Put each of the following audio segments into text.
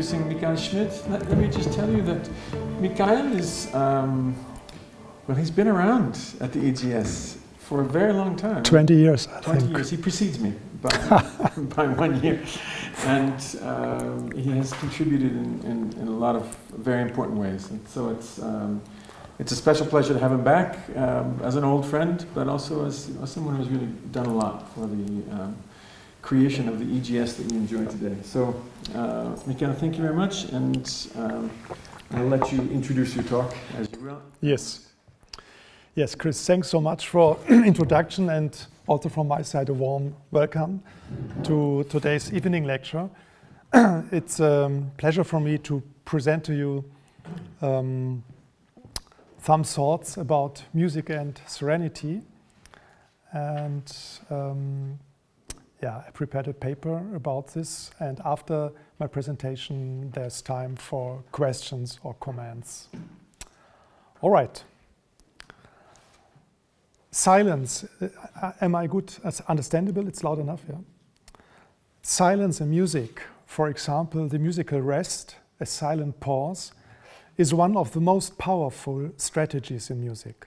introducing Michael Schmidt. Let, let me just tell you that Michael is, um, well, he's been around at the EGS for a very long time. 20 years, I 20 think. years. He precedes me by, by one year. And um, he has contributed in, in, in, a lot of very important ways. And so it's, um, it's a special pleasure to have him back um, as an old friend, but also as, as, someone who's really done a lot for the um, creation of the EGS that we enjoy today. So, uh, thank you very much. And um, I'll let you introduce your talk as you will. Yes. Yes, Chris, thanks so much for introduction and also from my side a warm welcome to today's evening lecture. it's a pleasure for me to present to you um, some thoughts about music and serenity. And um, yeah, I prepared a paper about this. And after my presentation, there's time for questions or comments. All right. Silence, uh, am I good? It's understandable, it's loud enough, yeah? Silence in music, for example, the musical rest, a silent pause, is one of the most powerful strategies in music.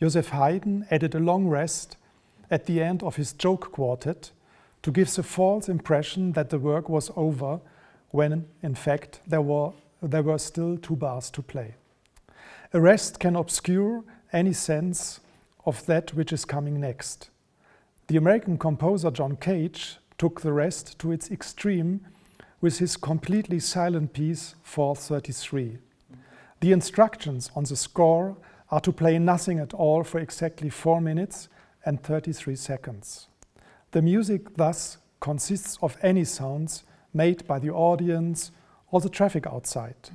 Joseph Haydn added a long rest at the end of his joke quartet to give the false impression that the work was over when in fact there were, there were still two bars to play. A rest can obscure any sense of that which is coming next. The American composer John Cage took the rest to its extreme with his completely silent piece 433. The instructions on the score are to play nothing at all for exactly 4 minutes and 33 seconds. The music thus consists of any sounds made by the audience or the traffic outside.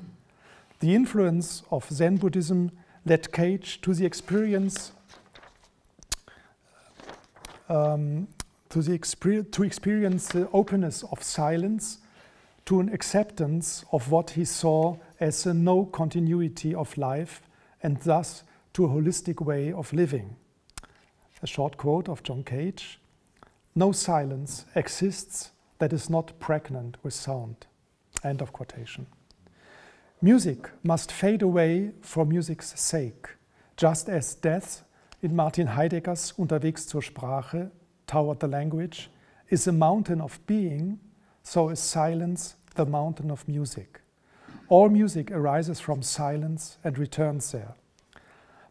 The influence of Zen Buddhism led Cage to the experience um, to, the exper to experience the openness of silence, to an acceptance of what he saw as a no continuity of life, and thus to a holistic way of living. A short quote of John Cage No silence exists that is not pregnant with sound. End of quotation. Music must fade away for music's sake, just as death in Martin Heideggers Unterwegs zur Sprache, Toward the Language, is a mountain of being, so is silence the mountain of music. All music arises from silence and returns there.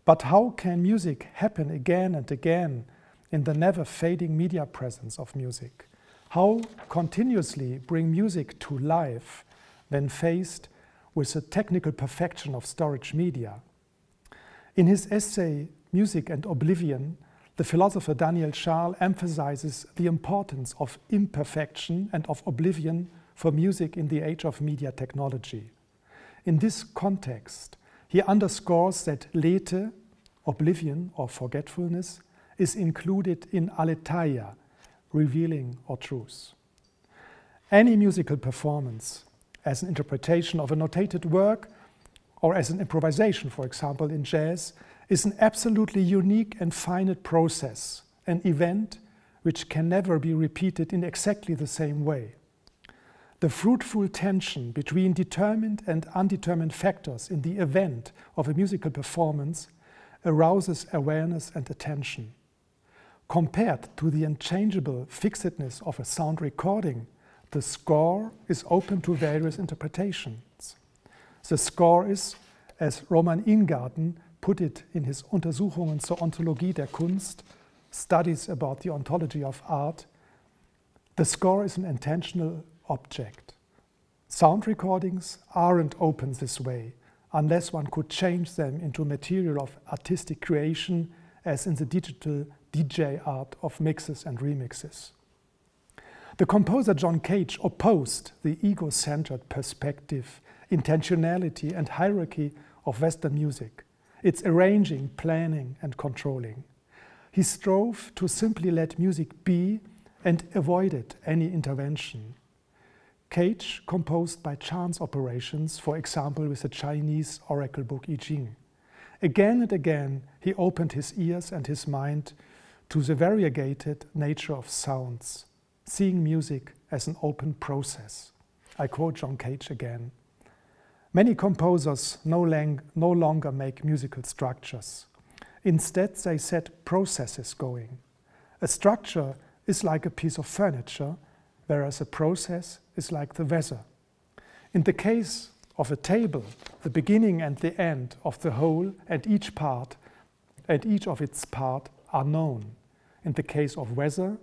But how can music happen again and again in the never fading media presence of music? How continuously bring music to life when faced with the technical perfection of storage media? In his essay Music and Oblivion, the philosopher Daniel Charles emphasizes the importance of imperfection and of oblivion for music in the age of media technology. In this context, he underscores that lethe, oblivion or forgetfulness, is included in aletheia, revealing or truth. Any musical performance, as an interpretation of a notated work, or as an improvisation, for example, in jazz, is an absolutely unique and finite process, an event which can never be repeated in exactly the same way. The fruitful tension between determined and undetermined factors in the event of a musical performance arouses awareness and attention. Compared to the unchangeable fixedness of a sound recording, the score is open to various interpretations. The score is, as Roman Ingarden put it in his Untersuchungen zur Ontologie der Kunst, studies about the ontology of art, the score is an intentional object. Sound recordings aren't open this way, unless one could change them into material of artistic creation, as in the digital DJ art of mixes and remixes. The composer John Cage opposed the ego centered perspective, intentionality, and hierarchy of Western music its arranging, planning, and controlling. He strove to simply let music be and avoided any intervention. Cage composed by chance operations, for example with the Chinese oracle book I Ching. Again and again, he opened his ears and his mind to the variegated nature of sounds. seeing music as an open process. I quote John Cage again. Many composers no, no longer make musical structures. Instead, they set processes going. A structure is like a piece of furniture, whereas a process is like the weather. In the case of a table, the beginning and the end of the whole and each part and each of its part are known. In the case of weather,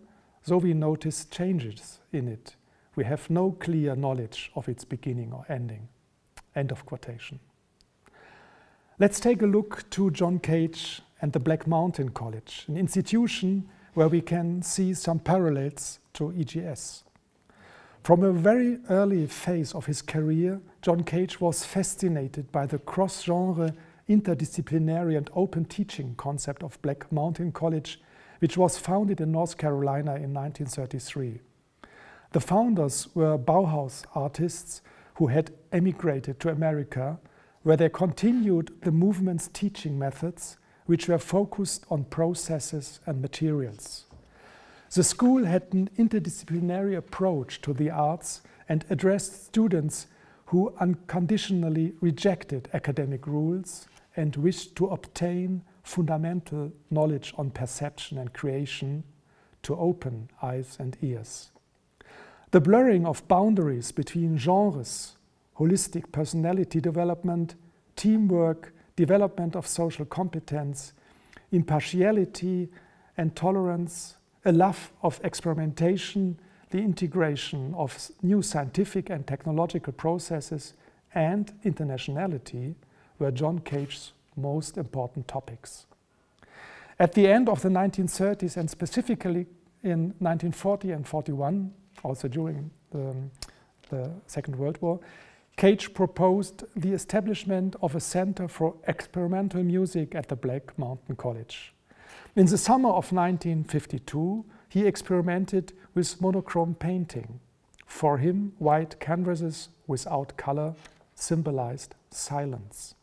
though we notice changes in it, we have no clear knowledge of its beginning or ending. End of quotation. Let's take a look to John Cage and the Black Mountain College, an institution where we can see some parallels to EGS. From a very early phase of his career, John Cage was fascinated by the cross genre, interdisciplinary, and open teaching concept of Black Mountain College, which was founded in North Carolina in 1933. The founders were Bauhaus artists who had emigrated to America, where they continued the movement's teaching methods, which were focused on processes and materials. The school had an interdisciplinary approach to the arts and addressed students who unconditionally rejected academic rules and wished to obtain fundamental knowledge on perception and creation to open eyes and ears. The blurring of boundaries between genres, holistic personality development, teamwork, development of social competence, impartiality and tolerance, a love of experimentation, the integration of new scientific and technological processes, and internationality were John Cage's most important topics. At the end of the 1930s, and specifically in 1940 and 41, also during the, the Second World War, Cage proposed the establishment of a center for experimental music at the Black Mountain College. In the summer of 1952, he experimented with monochrome painting. For him, white canvases without color symbolized silence.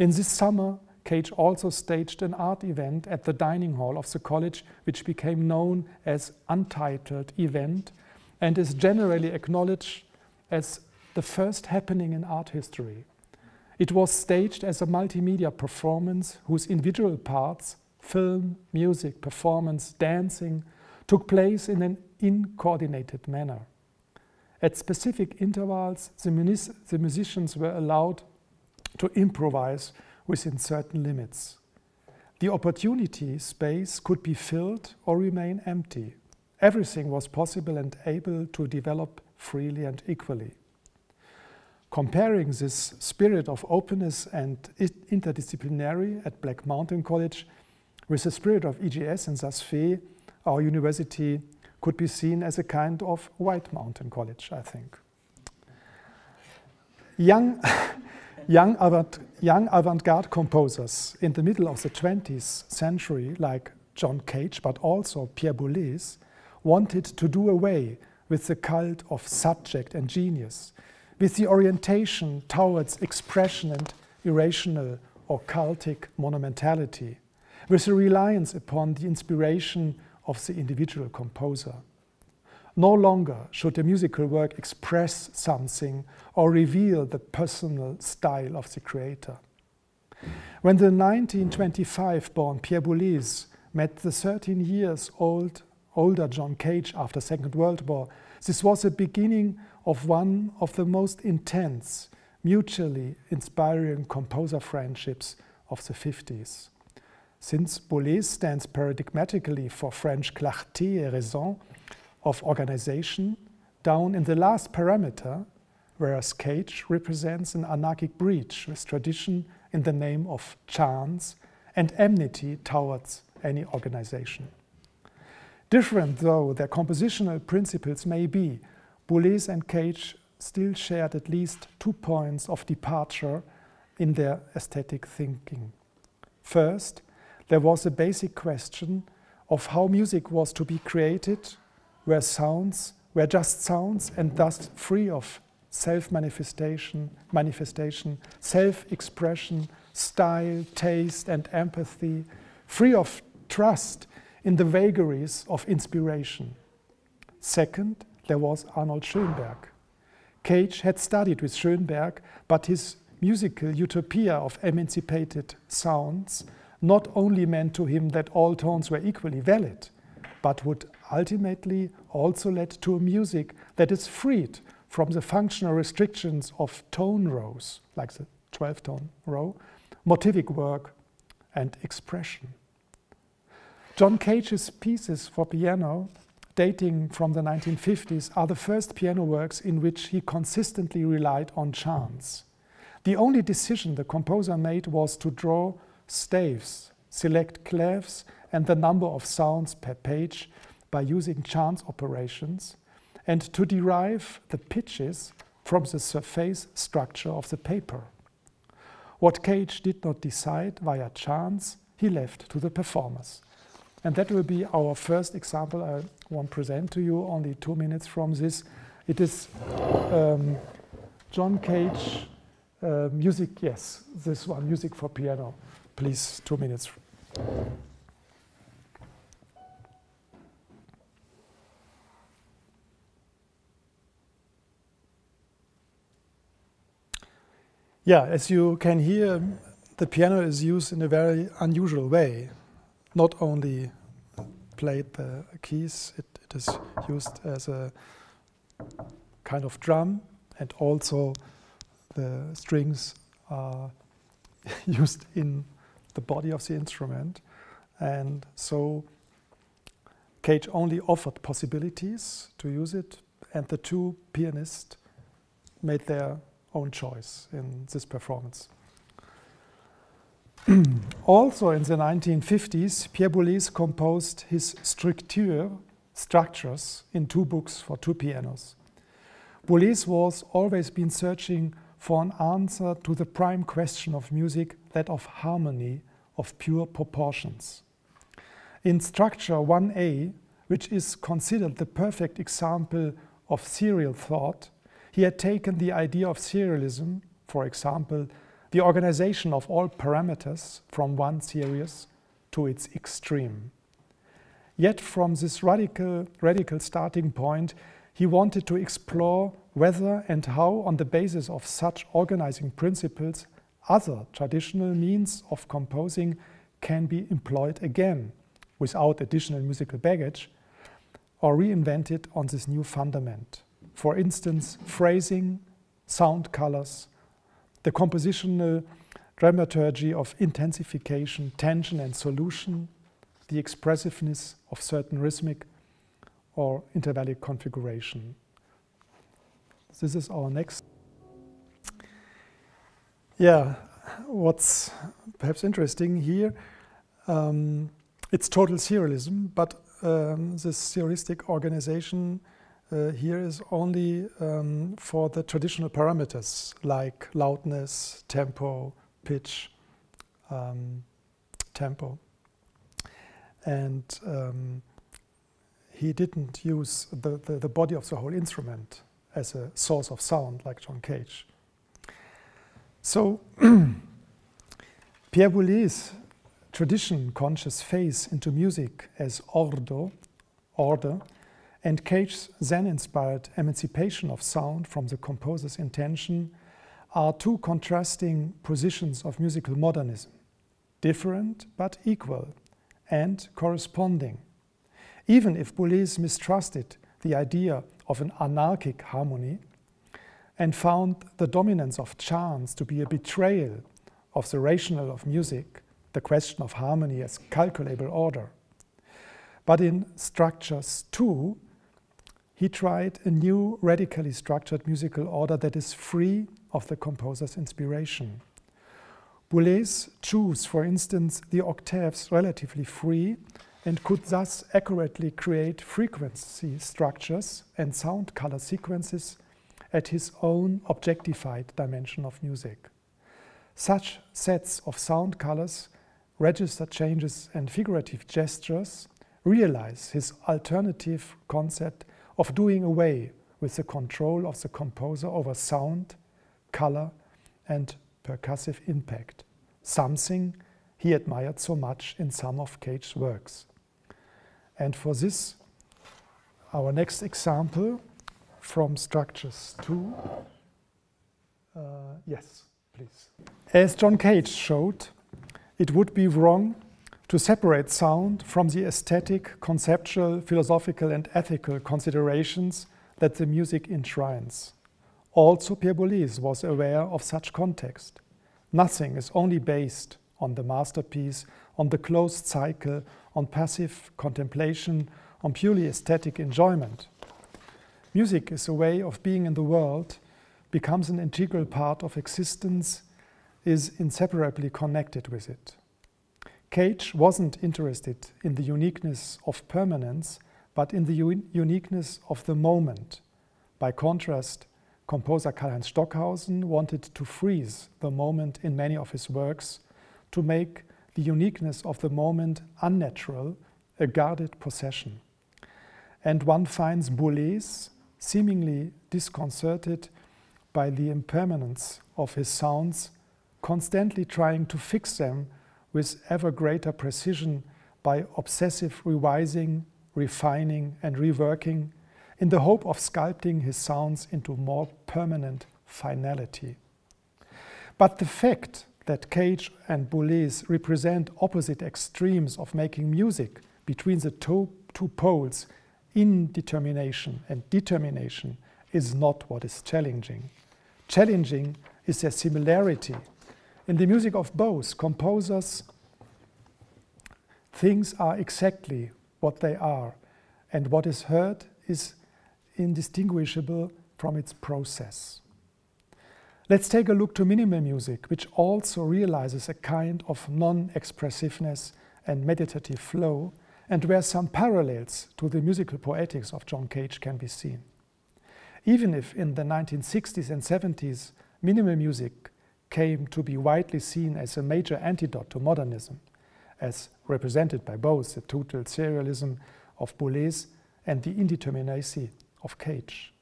In this summer, Cage also staged an art event at the dining hall of the college, which became known as Untitled Event and is generally acknowledged as the first happening in art history. It was staged as a multimedia performance whose individual parts film, music, performance, dancing took place in an incoordinated manner. At specific intervals, the, the musicians were allowed to improvise within certain limits. The opportunity space could be filled or remain empty. Everything was possible and able to develop freely and equally. Comparing this spirit of openness and interdisciplinary at Black Mountain College with the spirit of EGS and Saas-Fee, our university could be seen as a kind of White Mountain College, I think. Young, young, avant, young avant-garde composers in the middle of the 20th century, like John Cage, but also Pierre Boulez, wanted to do away with the cult of subject and genius, with the orientation towards expression and irrational or cultic monumentality, with a reliance upon the inspiration of the individual composer. No longer should a musical work express something or reveal the personal style of the creator. When the 1925 born Pierre Boulez met the 13 years old older John Cage after Second World War, this was the beginning of one of the most intense, mutually inspiring composer friendships of the 50s. Since Boulez stands paradigmatically for French clarté et raison of organization, down in the last parameter, whereas Cage represents an anarchic breach with tradition in the name of chance and enmity towards any organization. Different though their compositional principles may be, Boulez and Cage still shared at least two points of departure in their aesthetic thinking. First, there was a basic question of how music was to be created, where sounds were just sounds and thus free of self-manifestation, manifestation, self-expression, style, taste, and empathy, free of trust in the vagaries of inspiration. Second, there was Arnold Schoenberg. Cage had studied with Schoenberg, but his musical utopia of emancipated sounds not only meant to him that all tones were equally valid, but would ultimately also led to a music that is freed from the functional restrictions of tone rows, like the 12 tone row, motivic work, and expression. John Cage's pieces for piano, dating from the 1950s, are the first piano works in which he consistently relied on chance. The only decision the composer made was to draw staves, select clefs, and the number of sounds per page by using chance operations, and to derive the pitches from the surface structure of the paper. What Cage did not decide via chance, he left to the performers. And that will be our first example I want to present to you, only two minutes from this. It is um, John Cage uh, music, yes, this one, music for piano. Please, two minutes. Yeah, as you can hear, the piano is used in a very unusual way. Not only played the keys, it, it is used as a kind of drum, and also the strings are used in the body of the instrument. And so Cage only offered possibilities to use it, and the two pianists made their own choice in this performance. also in the 1950s, Pierre Boulez composed his Structure, structures, in two books for two pianos. Boulez was always been searching for an answer to the prime question of music, that of harmony, of pure proportions. In Structure 1A, which is considered the perfect example of serial thought, he had taken the idea of serialism, for example, the organization of all parameters from one series to its extreme. Yet from this radical, radical starting point, he wanted to explore whether and how, on the basis of such organizing principles, other traditional means of composing can be employed again without additional musical baggage or reinvented on this new fundament for instance, phrasing, sound colors, the compositional dramaturgy of intensification, tension, and solution, the expressiveness of certain rhythmic or intervallic configuration. This is our next. Yeah, what's perhaps interesting here, um, it's total serialism, but um, this serialistic organization uh, here is only um, for the traditional parameters like loudness, tempo, pitch, um, tempo. And um, he didn't use the, the, the, body of the whole instrument as a source of sound like John Cage. So Pierre Boulez's tradition conscious face into music as ordo, order, and Cage's Zen inspired emancipation of sound from the composer's intention are two contrasting positions of musical modernism, different but equal and corresponding. Even if Boulez mistrusted the idea of an anarchic harmony and found the dominance of chance to be a betrayal of the rational of music, the question of harmony as calculable order. But in structures too, he tried a new radically structured musical order that is free of the composer's inspiration. Boulez chose, for instance, the octaves relatively free and could thus accurately create frequency structures and sound color sequences at his own objectified dimension of music. Such sets of sound colors, register changes, and figurative gestures realize his alternative concept of doing away with the control of the composer over sound, color, and percussive impact, something he admired so much in some of Cage's works. And for this, our next example from structures 2. Uh, yes, please. As John Cage showed, it would be wrong to separate sound from the aesthetic, conceptual, philosophical, and ethical considerations that the music enshrines. Also, Pierre Boulez was aware of such context. Nothing is only based on the masterpiece, on the closed cycle, on passive contemplation, on purely aesthetic enjoyment. Music is a way of being in the world, becomes an integral part of existence, is inseparably connected with it. Cage wasn't interested in the uniqueness of permanence, but in the uniqueness of the moment. By contrast, composer Karlheinz Stockhausen wanted to freeze the moment in many of his works to make the uniqueness of the moment unnatural, a guarded possession. And one finds Boulez seemingly disconcerted by the impermanence of his sounds, constantly trying to fix them with ever greater precision by obsessive revising, refining, and reworking in the hope of sculpting his sounds into more permanent finality. But the fact that Cage and Boulez represent opposite extremes of making music between the two, two poles, indetermination and determination, is not what is challenging. Challenging is their similarity in the music of both composers, things are exactly what they are, and what is heard is indistinguishable from its process. Let's take a look to minimal music, which also realizes a kind of non expressiveness and meditative flow, and where some parallels to the musical poetics of John Cage can be seen. Even if in the 1960s and 70s minimal music came to be widely seen as a major antidote to modernism, as represented by both the total serialism of Boulez and the indeterminacy of Cage.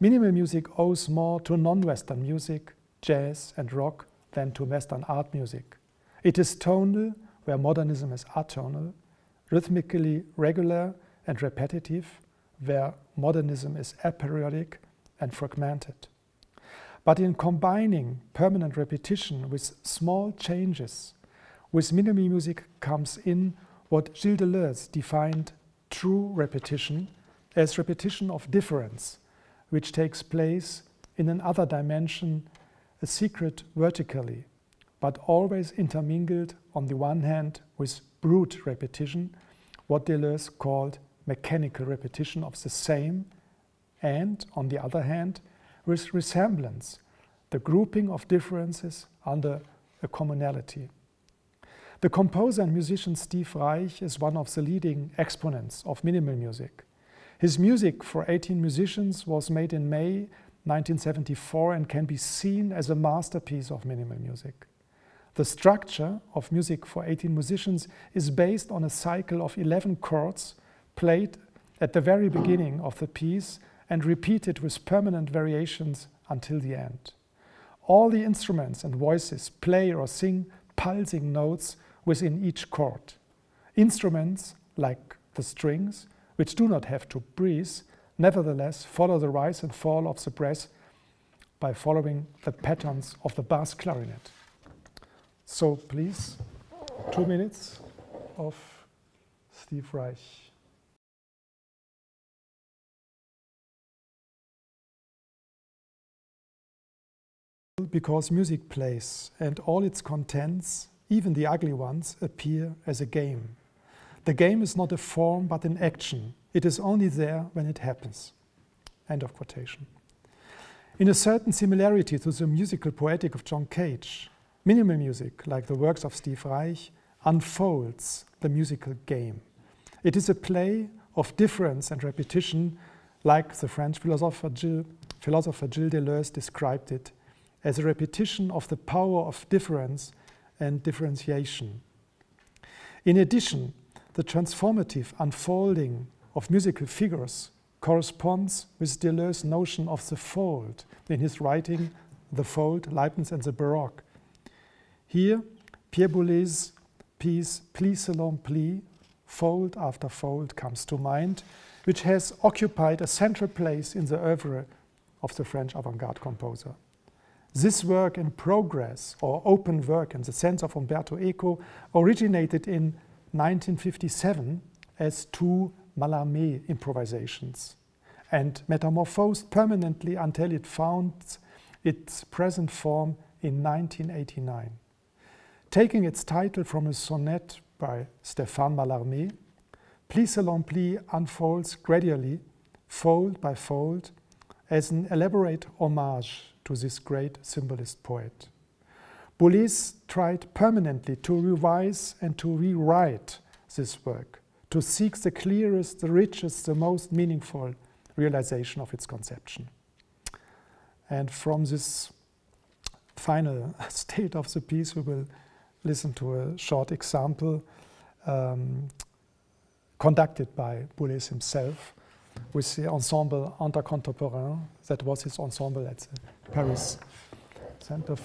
Minimal music owes more to non-Western music, jazz and rock, than to Western art music. It is tonal, where modernism is atonal, rhythmically regular and repetitive, where modernism is aperiodic and fragmented. But in combining permanent repetition with small changes, with minimal music comes in what Gilles Deleuze defined true repetition as repetition of difference, which takes place in another dimension, a secret vertically, but always intermingled on the one hand with brute repetition, what Deleuze called mechanical repetition of the same, and on the other hand, with resemblance, the grouping of differences under a commonality. The composer and musician Steve Reich is one of the leading exponents of minimal music. His music for 18 musicians was made in May 1974 and can be seen as a masterpiece of minimal music. The structure of music for 18 musicians is based on a cycle of 11 chords played at the very beginning of the piece and repeat it with permanent variations until the end. All the instruments and voices play or sing pulsing notes within each chord. Instruments, like the strings, which do not have to breathe, nevertheless follow the rise and fall of the breath by following the patterns of the bass clarinet. So please, two minutes of Steve Reich. Because music plays and all its contents, even the ugly ones, appear as a game. The game is not a form but an action. It is only there when it happens. End of quotation. In a certain similarity to the musical poetic of John Cage, minimal music, like the works of Steve Reich, unfolds the musical game. It is a play of difference and repetition, like the French philosopher Gilles, philosopher Gilles Deleuze described it as a repetition of the power of difference and differentiation. In addition, the transformative unfolding of musical figures corresponds with Deleuze's notion of the fold in his writing The Fold, Leibniz and the Baroque. Here, Pierre Boulez's piece Pli selon pli, fold after fold, comes to mind, which has occupied a central place in the oeuvre of the French avant garde composer. This work in progress, or open work in the sense of Umberto Eco, originated in 1957 as two Mallarmé improvisations and metamorphosed permanently until it found its present form in 1989. Taking its title from a sonnet by Stéphane Mallarmé, Pli selon unfolds gradually, fold by fold, as an elaborate homage to this great symbolist poet. Boulez tried permanently to revise and to rewrite this work, to seek the clearest, the richest, the most meaningful realization of its conception. And from this final state of the piece, we will listen to a short example um, conducted by Boulez himself with the ensemble Intercontemporain. That was his ensemble at the Paris Center.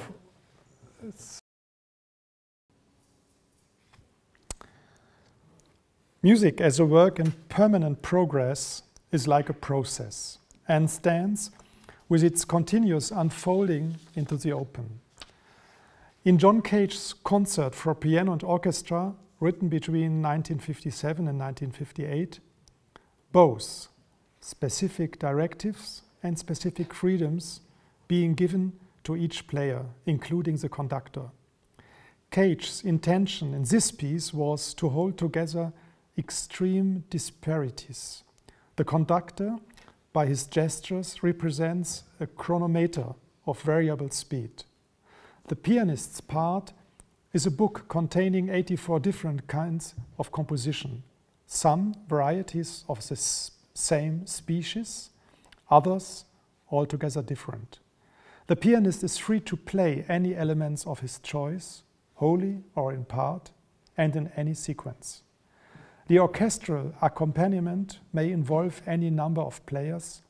Music as a work in permanent progress is like a process and stands with its continuous unfolding into the open. In John Cage's concert for piano and orchestra, written between 1957 and 1958, both specific directives and specific freedoms being given to each player, including the conductor. Cage's intention in this piece was to hold together extreme disparities. The conductor, by his gestures, represents a chronometer of variable speed. The pianist's part is a book containing 84 different kinds of composition, some varieties of the same species, others altogether different. The pianist is free to play any elements of his choice, wholly or in part, and in any sequence. The orchestral accompaniment may involve any number of players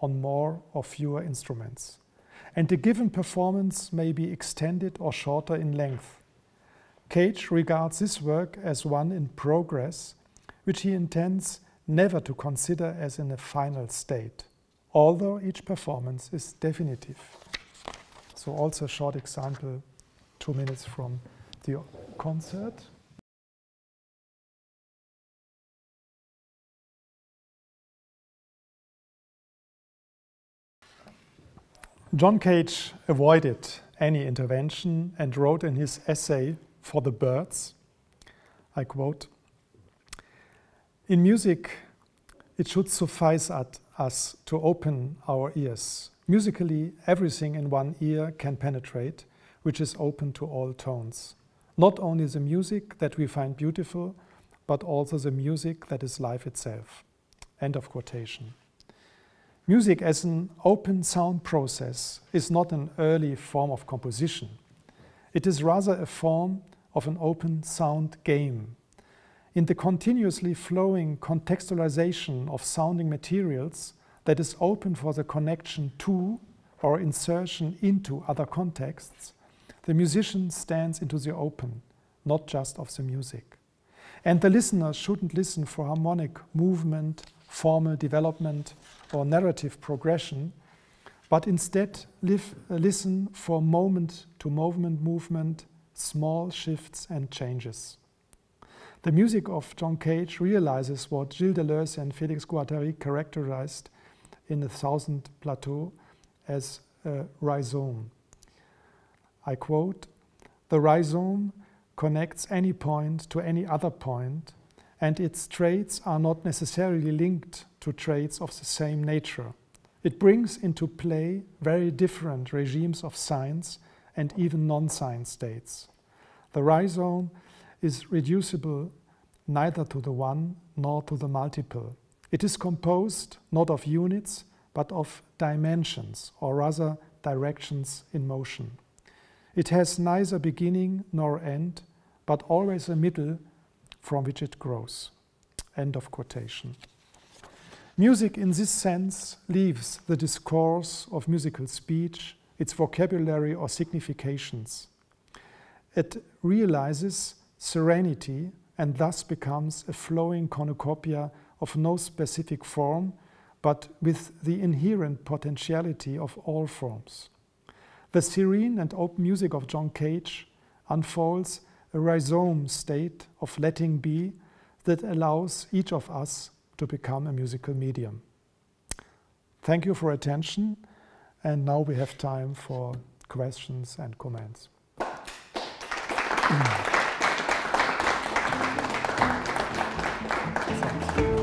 on more or fewer instruments and the given performance may be extended or shorter in length. Cage regards this work as one in progress, which he intends never to consider as in a final state, although each performance is definitive. So also a short example, two minutes from the concert. John Cage avoided any intervention and wrote in his essay for the birds, I quote, In music, it should suffice at us to open our ears. Musically, everything in one ear can penetrate, which is open to all tones. Not only the music that we find beautiful, but also the music that is life itself. End of quotation. Music as an open sound process is not an early form of composition. It is rather a form of an open sound game. In the continuously flowing contextualization of sounding materials that is open for the connection to or insertion into other contexts, the musician stands into the open, not just of the music. And the listener shouldn't listen for harmonic movement, formal development, or narrative progression, but instead live, uh, listen for moment to moment movement, small shifts and changes. The music of John Cage realizes what Gilles Deleuze and Félix Guattari characterized in The Thousand Plateaux as a rhizome. I quote, the rhizome connects any point to any other point, and its traits are not necessarily linked to traits of the same nature. It brings into play very different regimes of science and even non-science states. The rhizome is reducible neither to the one nor to the multiple. It is composed not of units, but of dimensions, or rather directions in motion. It has neither beginning nor end, but always a middle from which it grows. End of quotation. Music, in this sense, leaves the discourse of musical speech, its vocabulary or significations. It realizes serenity and thus becomes a flowing cornucopia of no specific form, but with the inherent potentiality of all forms. The serene and open music of John Cage unfolds a rhizome state of letting be that allows each of us to become a musical medium. Thank you for attention, and now we have time for questions and comments. Thanks.